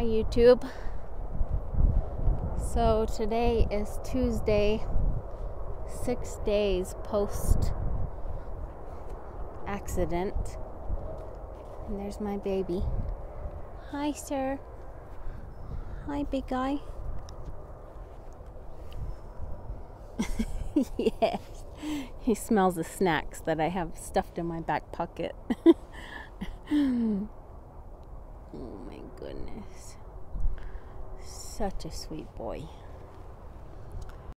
Hi, YouTube. So today is Tuesday, six days post accident. And there's my baby. Hi, sir. Hi, big guy. yes, he smells the snacks that I have stuffed in my back pocket. oh my goodness. Such a sweet boy.